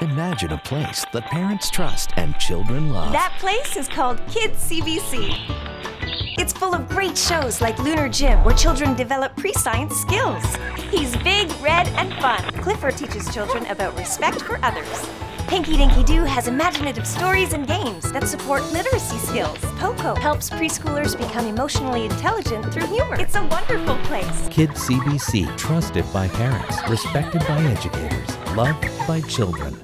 Imagine a place that parents trust and children love. That place is called Kids CBC. It's full of great shows like Lunar Jim, where children develop pre-science skills. He's big, red, and fun. Clifford teaches children about respect for others. Pinky Dinky Doo has imaginative stories and games that support literacy skills. Poco helps preschoolers become emotionally intelligent through humor. It's a wonderful place. Kids CBC, trusted by parents, respected by educators, loved by children.